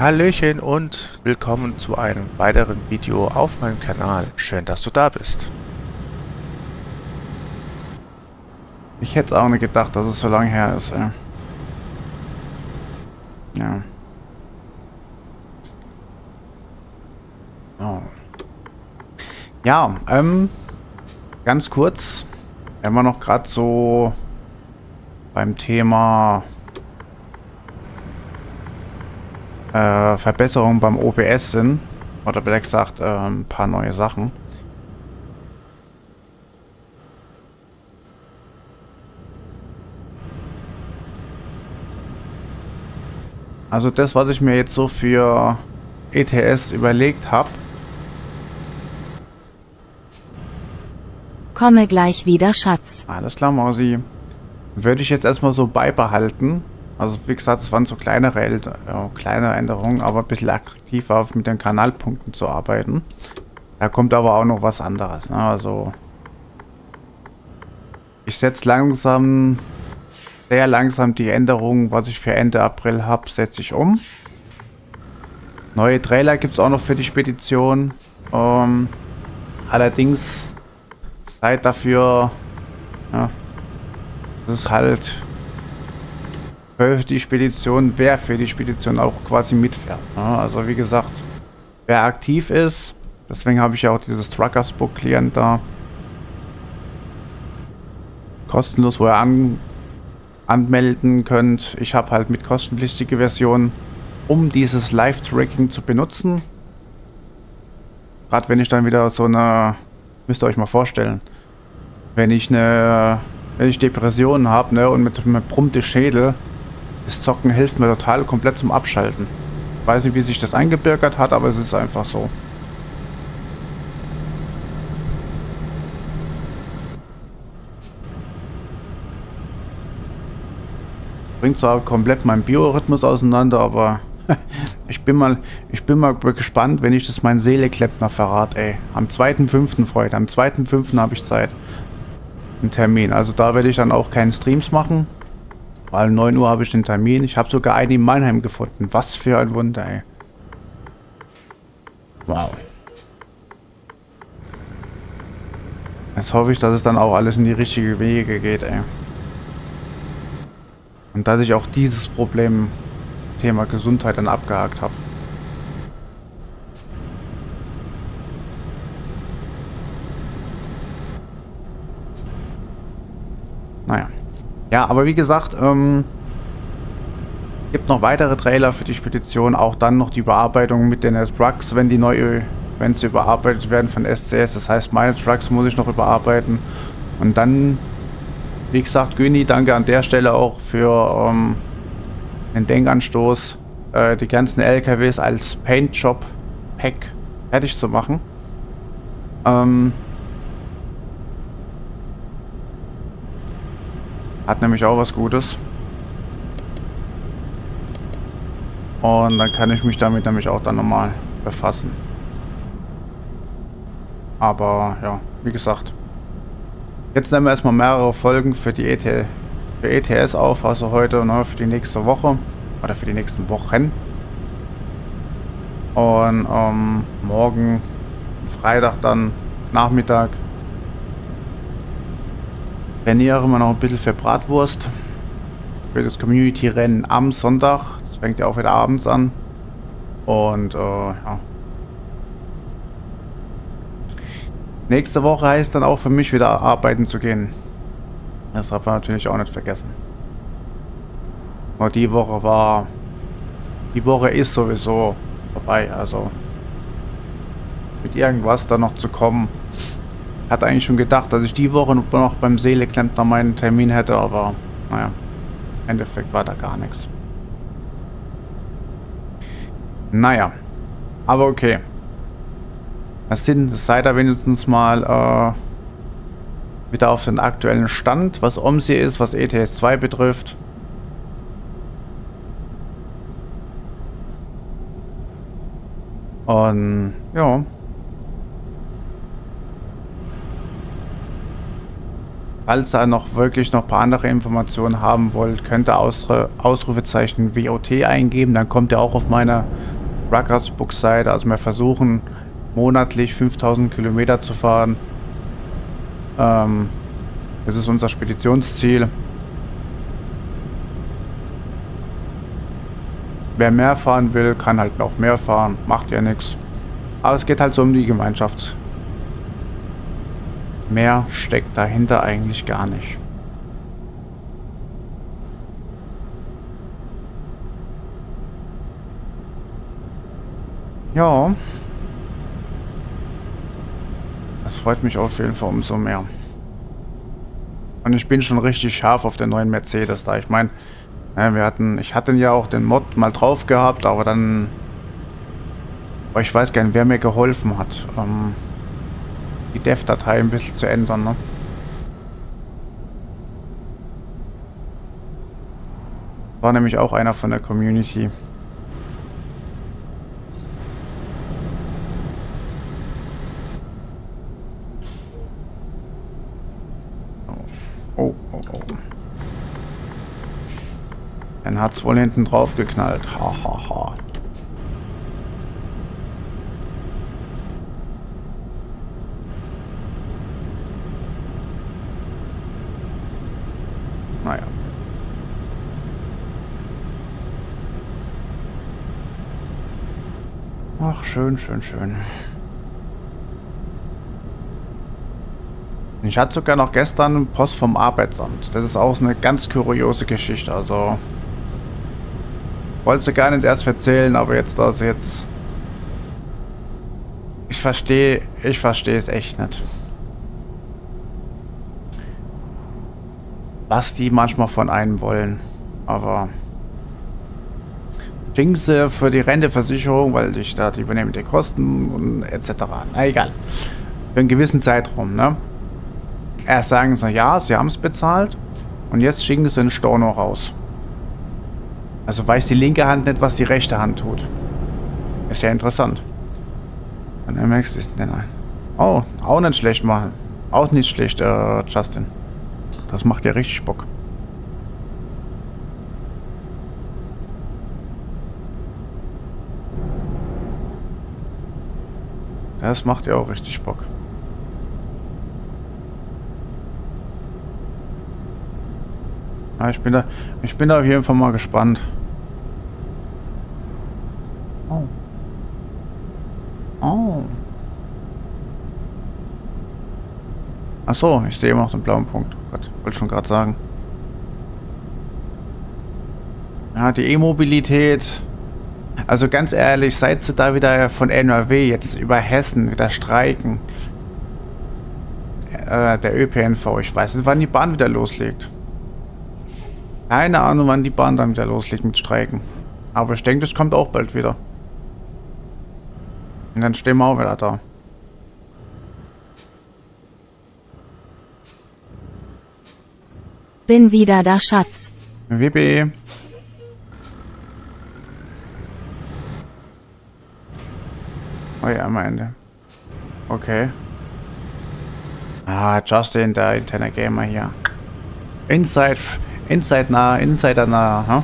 Hallöchen und willkommen zu einem weiteren Video auf meinem Kanal. Schön, dass du da bist. Ich hätte es auch nicht gedacht, dass es so lange her ist. Ey. Ja. Oh. Ja, ähm, ganz kurz, wenn wir noch gerade so beim Thema äh, Verbesserungen beim OBS sind, oder besser gesagt, äh, ein paar neue Sachen. Also das, was ich mir jetzt so für ETS überlegt habe. Komme gleich wieder, Schatz. Alles klar, Mausi. Würde ich jetzt erstmal so beibehalten. Also wie gesagt, es waren so kleinere, ja, kleine Änderungen, aber ein bisschen attraktiver mit den Kanalpunkten zu arbeiten. Da kommt aber auch noch was anderes. Ne? Also ich setze langsam, sehr langsam die Änderungen, was ich für Ende April habe, setze ich um. Neue Trailer gibt es auch noch für die Spedition. Ähm, allerdings seid dafür, ja, das ist halt für die Spedition, wer für die Spedition auch quasi mitfährt. Ne? Also wie gesagt, wer aktiv ist, deswegen habe ich ja auch dieses Truckers Book Klient da. Kostenlos, wo ihr an, anmelden könnt. Ich habe halt mit kostenpflichtige Version, um dieses Live-Tracking zu benutzen. Gerade wenn ich dann wieder so eine, müsst ihr euch mal vorstellen, wenn ich eine, wenn ich Depressionen habe ne, und mit, mit brummte Schädel, das Zocken hilft mir total komplett zum Abschalten. Ich weiß nicht, wie sich das eingebürgert hat, aber es ist einfach so. Bringt zwar komplett meinen Biorhythmus auseinander, aber ich bin mal, ich bin mal gespannt, wenn ich das meinen Seeleklempner verrate, ey. Am 2.5. Freunde, am 2.5. habe ich Zeit. Einen Termin. Also da werde ich dann auch keine Streams machen. Weil 9 Uhr habe ich den Termin. Ich habe sogar einen in Mannheim gefunden. Was für ein Wunder, ey. Wow. Jetzt hoffe ich, dass es dann auch alles in die richtige Wege geht, ey. Und dass ich auch dieses Problem, Thema Gesundheit, dann abgehakt habe. Naja. Ja, aber wie gesagt, ähm, gibt noch weitere Trailer für die Spedition, auch dann noch die Überarbeitung mit den Trucks, wenn die neu, wenn sie überarbeitet werden von SCS. Das heißt, meine Trucks muss ich noch überarbeiten. Und dann, wie gesagt, Güni, danke an der Stelle auch für ähm, den Denkanstoß, äh, die ganzen LKWs als Paint-Job-Pack fertig zu machen. Ähm, Hat nämlich auch was Gutes. Und dann kann ich mich damit nämlich auch dann nochmal befassen. Aber ja, wie gesagt. Jetzt nehmen wir erstmal mehrere Folgen für die ET, für ETS auf, also heute ne, für die nächste Woche. Oder für die nächsten Wochen. Und ähm, morgen, Freitag dann, Nachmittag, trainiere immer noch ein bisschen für Bratwurst. Für das Community-Rennen am Sonntag. Das fängt ja auch wieder abends an. Und äh, ja. Nächste Woche heißt dann auch für mich wieder arbeiten zu gehen. Das darf man natürlich auch nicht vergessen. Aber die Woche war... Die Woche ist sowieso vorbei. Also mit irgendwas da noch zu kommen, hatte eigentlich schon gedacht, dass ich die Woche noch beim Seeleklempner meinen Termin hätte, aber naja, im Endeffekt war da gar nichts. Naja, aber okay. Das sind, seid ihr wenigstens mal äh, wieder auf den aktuellen Stand, was OMSI ist, was ETS 2 betrifft. Und ja. Falls ihr noch wirklich noch ein paar andere Informationen haben wollt, könnt ihr Ausru Ausrufezeichen WOT eingeben. Dann kommt ihr auch auf meine Ruckers Book Seite. Also wir versuchen monatlich 5000 Kilometer zu fahren. Ähm, das ist unser Speditionsziel. Wer mehr fahren will, kann halt noch mehr fahren. Macht ja nichts. Aber es geht halt so um die Gemeinschaft. Mehr steckt dahinter eigentlich gar nicht. Ja. Das freut mich auf jeden Fall umso mehr. Und ich bin schon richtig scharf auf den neuen Mercedes da. Ich meine, wir hatten, ich hatte ja auch den Mod mal drauf gehabt, aber dann, aber ich weiß gar nicht, wer mir geholfen hat, ähm, die Dev-Datei ein bisschen zu ändern. Ne? War nämlich auch einer von der Community. Dann hat's wohl hinten drauf geknallt. Ha, ha, ha. Naja. Ach, schön, schön, schön. Ich hatte sogar noch gestern Post vom Arbeitsamt. Das ist auch eine ganz kuriose Geschichte. Also wollte sie gar nicht erst erzählen, aber jetzt da sie jetzt... Ich verstehe, ich verstehe es echt nicht. Was die manchmal von einem wollen. Aber... Sie für die Renteversicherung, weil ich da die übernehmen die Kosten und etc. Na egal. Für einen gewissen Zeitraum, ne? Erst sagen sie, ja, sie haben es bezahlt. Und jetzt schicken sie den Storno raus. Also weiß die linke Hand nicht, was die rechte Hand tut. Ist ja interessant. Und merkst du, nein, nein. Oh, auch nicht schlecht machen. Auch nicht schlecht, äh, Justin. Das macht ja richtig Bock. Das macht ja auch richtig Bock. Ja, ich bin da, ich bin da auf jeden Fall mal gespannt. Oh. Oh. Ach so, ich sehe immer noch den blauen Punkt. Gott, wollte schon gerade sagen. Ja, die E-Mobilität. Also ganz ehrlich, seit sie da wieder von NRW jetzt über Hessen wieder streiken. Äh, der ÖPNV, ich weiß nicht, wann die Bahn wieder loslegt. Keine Ahnung, wann die Bahn dann wieder loslegt mit Streiken. Aber ich denke, das kommt auch bald wieder. Und dann stehen wir auch wieder da. Bin wieder da, Schatz. WB. Oh ja, am Ende. Okay. Ah, Justin, der interne Gamer hier. Inside Inside nah, Insider nah, huh?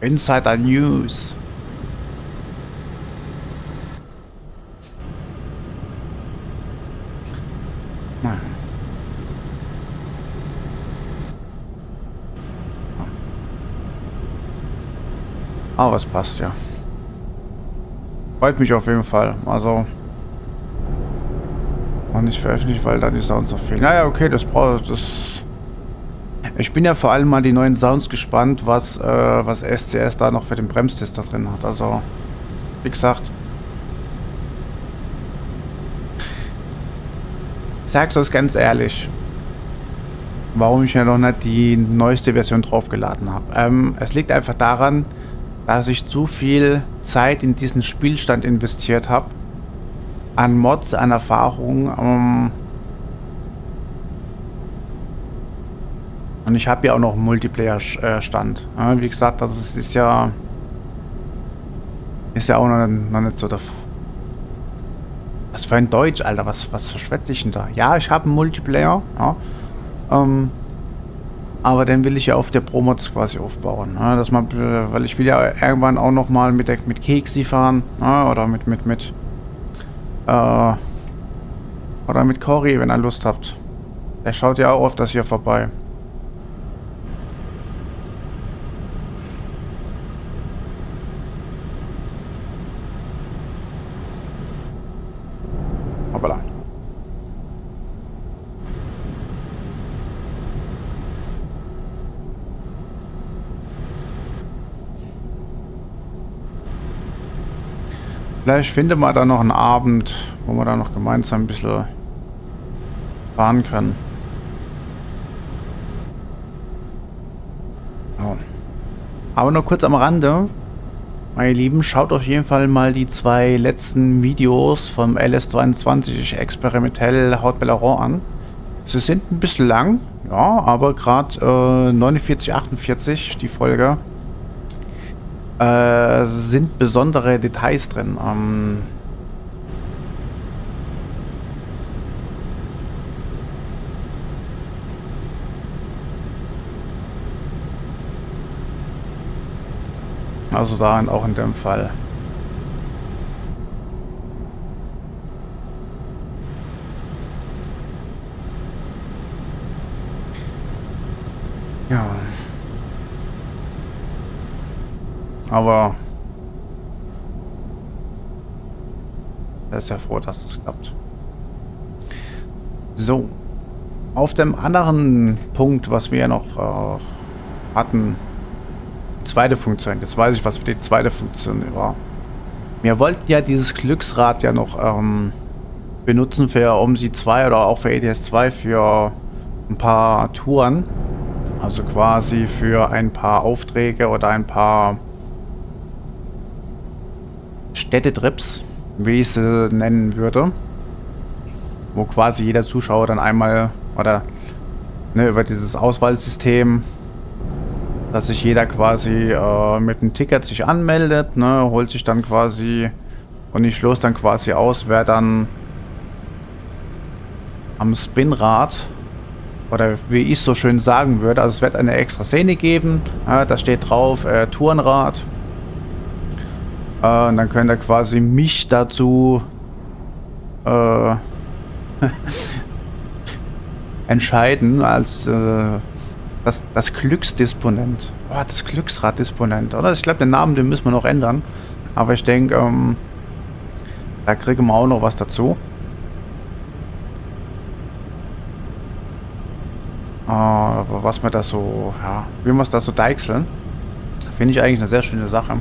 Insider News. Nein. Aber es passt ja. Freut mich auf jeden Fall. Also. Noch nicht veröffentlicht, weil dann die Sounds noch fehlen. Naja, okay, das braucht das ich bin ja vor allem mal die neuen Sounds gespannt, was, äh, was SCS da noch für den Bremstester drin hat. Also, wie gesagt. Ich sag's euch ganz ehrlich. Warum ich ja noch nicht die neueste Version draufgeladen habe. Ähm, es liegt einfach daran, dass ich zu viel Zeit in diesen Spielstand investiert habe. An Mods, an Erfahrungen. Ähm, Und ich habe ja auch noch einen Multiplayer-Stand. Ja, wie gesagt, das ist, ist, ja... Ist ja auch noch, noch nicht so der... Was für ein Deutsch, Alter. Was, was verschwätze ich denn da? Ja, ich habe einen Multiplayer. Ja. Ähm, aber den will ich ja auf der Promods quasi aufbauen. Ne? Dass man, weil ich will ja irgendwann auch nochmal mit, mit Keksi fahren. Ne? Oder mit, mit, mit, äh, oder mit Cory, wenn ihr Lust habt. Der schaut ja auch oft das hier vorbei. Vielleicht finden wir da noch einen Abend, wo wir da noch gemeinsam ein bisschen fahren können. So. Aber nur kurz am Rande. Meine Lieben, schaut auf jeden Fall mal die zwei letzten Videos vom LS22 experimentell Haut Belleron an. Sie sind ein bisschen lang, ja, aber gerade äh, 49, 48, die Folge, äh, sind besondere Details drin. Ähm, Also da auch in dem Fall. Ja. Aber er ist ja froh, dass es klappt. So. Auf dem anderen Punkt, was wir noch äh, hatten, zweite Funktion. Jetzt weiß ich, was für die zweite Funktion war. Wir wollten ja dieses Glücksrad ja noch ähm, benutzen für OMSI 2 oder auch für ETS 2 für ein paar Touren. Also quasi für ein paar Aufträge oder ein paar Städtetrips, wie ich sie nennen würde. Wo quasi jeder Zuschauer dann einmal oder ne, über dieses Auswahlsystem dass sich jeder quasi äh, mit einem Ticket sich anmeldet, ne, holt sich dann quasi und ich los dann quasi aus, wer dann am Spinrad oder wie ich so schön sagen würde, also es wird eine extra Szene geben, ja, da steht drauf äh, Tourenrad äh, und dann könnt ihr quasi mich dazu äh, entscheiden als äh, das, das Glücksdisponent. Oh, das Glücksraddisponent, oder? Ich glaube, den Namen, den müssen wir noch ändern. Aber ich denke, ähm, da kriegen wir auch noch was dazu. Äh, was wir da so, ja, wie wir es da so deichseln. Finde ich eigentlich eine sehr schöne Sache.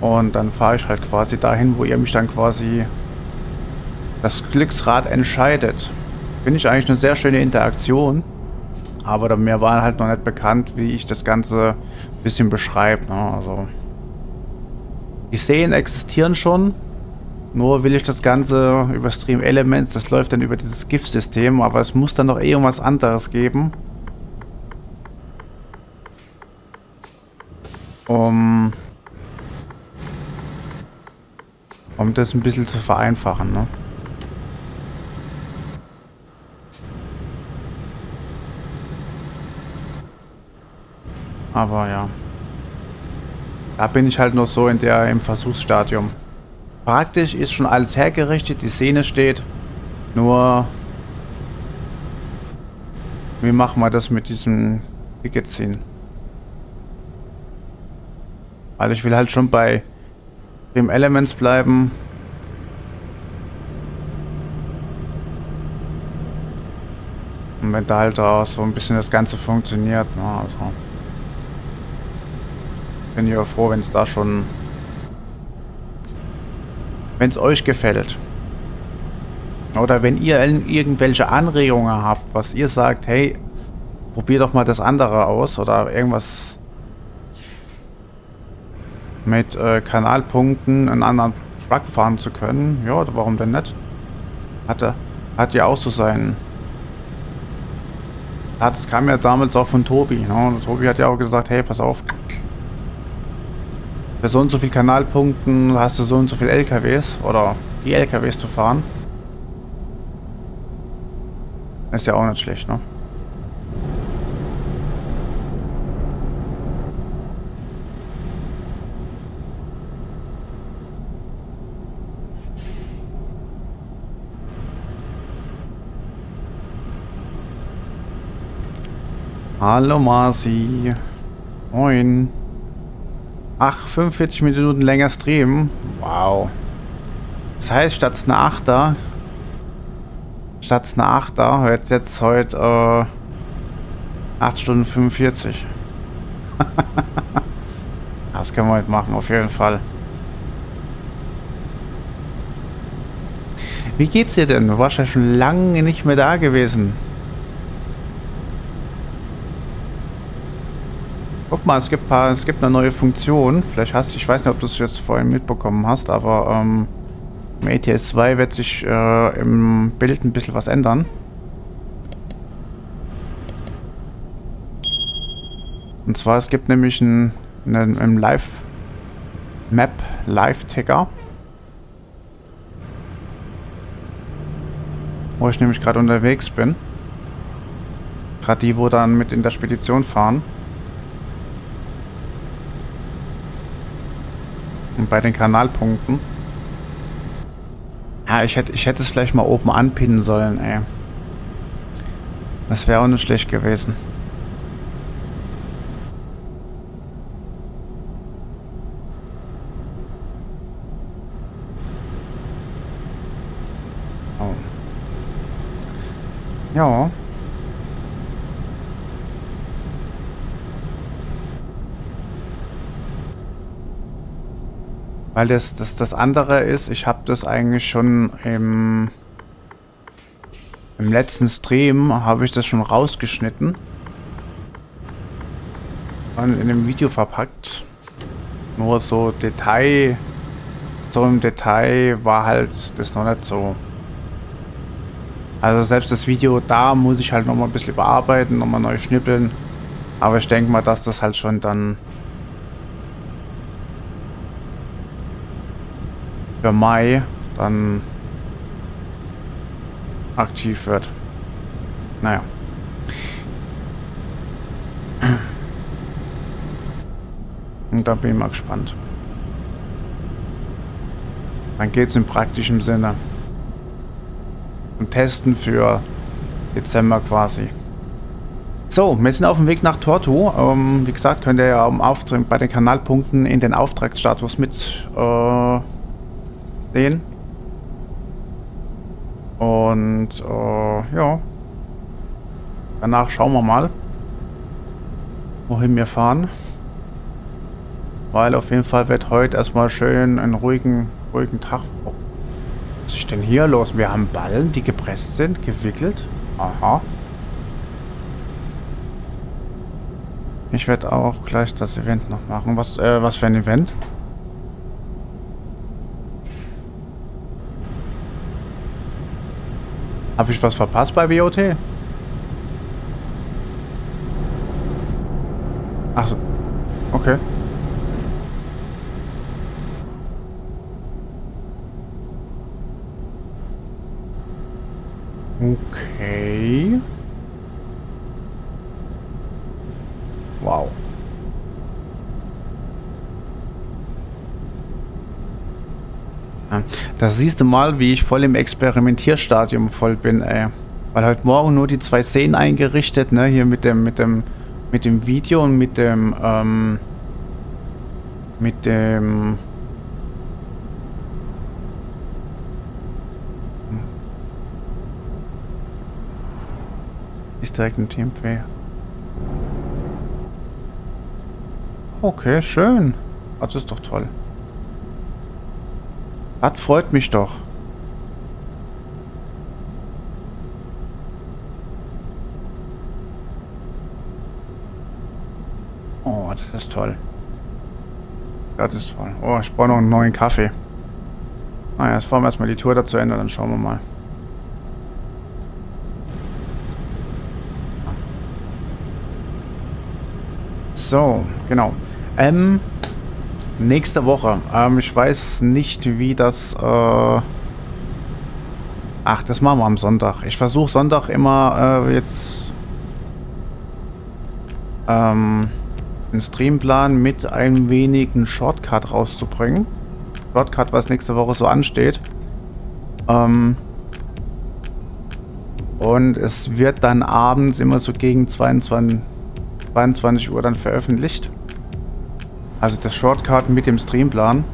Und dann fahre ich halt quasi dahin, wo ihr mich dann quasi das Glücksrad entscheidet. Finde ich eigentlich eine sehr schöne Interaktion. Aber mir war halt noch nicht bekannt, wie ich das Ganze ein bisschen beschreibe. Ne? Also die Szenen existieren schon. Nur will ich das Ganze über Stream Elements, das läuft dann über dieses GIF-System, aber es muss dann noch irgendwas anderes geben. Um, um das ein bisschen zu vereinfachen, ne? Aber ja. Da bin ich halt noch so in der im Versuchsstadium. Praktisch ist schon alles hergerichtet, die Szene steht. Nur wie machen wir das mit diesem Ticket ziehen? Weil ich will halt schon bei dem Elements bleiben. Und wenn da halt auch so ein bisschen das Ganze funktioniert, ne, also bin ja froh, wenn es da schon... Wenn es euch gefällt. Oder wenn ihr irgendwelche Anregungen habt, was ihr sagt, hey, probier doch mal das andere aus oder irgendwas mit äh, Kanalpunkten einen anderen Truck fahren zu können. Ja, warum denn nicht? Hatte, hat ja auch so sein... Das kam ja damals auch von Tobi. Ne? Tobi hat ja auch gesagt, hey, pass auf, bei so und so viel Kanalpunkten hast du so und so viel LKWs oder die LKWs zu fahren. Ist ja auch nicht schlecht, ne? Hallo Marci. Moin. Ach, 45 Minuten länger streamen. Wow. Das heißt, statt einer 8er, statt einer 8er, hört jetzt heute äh, 8 Stunden 45. das können wir heute machen, auf jeden Fall. Wie geht's dir denn? Du warst ja schon lange nicht mehr da gewesen. Guck mal, es gibt, paar, es gibt eine neue Funktion. Vielleicht hast du, ich weiß nicht, ob du es jetzt vorhin mitbekommen hast, aber ähm, im ATS 2 wird sich äh, im Bild ein bisschen was ändern. Und zwar, es gibt nämlich einen, einen, einen Live Map Live Tagger. Wo ich nämlich gerade unterwegs bin. Gerade die, wo dann mit in der Spedition fahren. Bei den Kanalpunkten. Ja, ich hätte, ich hätte es vielleicht mal oben anpinnen sollen, ey. Das wäre auch nicht schlecht gewesen. Oh. Ja. Weil das, das, das andere ist, ich habe das eigentlich schon im, im letzten Stream, habe ich das schon rausgeschnitten. Und in dem Video verpackt. Nur so Detail, so im Detail war halt das noch nicht so. Also selbst das Video da muss ich halt noch mal ein bisschen bearbeiten, noch mal neu schnippeln. Aber ich denke mal, dass das halt schon dann für Mai dann aktiv wird. Naja. Und da bin ich mal gespannt. Dann geht es im praktischen Sinne. Und testen für Dezember quasi. So, wir sind auf dem Weg nach Tortu. Ähm, wie gesagt, könnt ihr ja bei den Kanalpunkten in den Auftragsstatus mit äh, sehen. Und äh, ja. Danach schauen wir mal, wohin wir fahren. Weil auf jeden Fall wird heute erstmal schön einen ruhigen, ruhigen Tag. Oh. Was ist denn hier los? Wir haben Ballen, die gepresst sind, gewickelt. Aha. Ich werde auch gleich das Event noch machen. Was, äh, was für ein Event? Habe ich was verpasst bei BOT? Achso. Okay. Okay. Wow. Da siehst du mal, wie ich voll im Experimentierstadium voll bin, ey. Weil heute Morgen nur die zwei Szenen eingerichtet, ne? Hier mit dem, mit dem, mit dem Video und mit dem, ähm, mit dem... Ist direkt ein TMP. Okay, schön. Das ist doch toll. Das freut mich doch. Oh, das ist toll. Das ist toll. Oh, ich brauche noch einen neuen Kaffee. Naja, jetzt fahren wir erstmal die Tour dazu Ende, dann schauen wir mal. So, genau. Ähm, Nächste Woche. Ähm, ich weiß nicht, wie das... Äh Ach, das machen wir am Sonntag. Ich versuche Sonntag immer äh, jetzt... Ähm, einen Streamplan mit ein wenig Shortcut rauszubringen. Shortcut, was nächste Woche so ansteht. Ähm, und es wird dann abends immer so gegen 22, 22 Uhr dann veröffentlicht. Also das Shortcut mit dem Streamplan.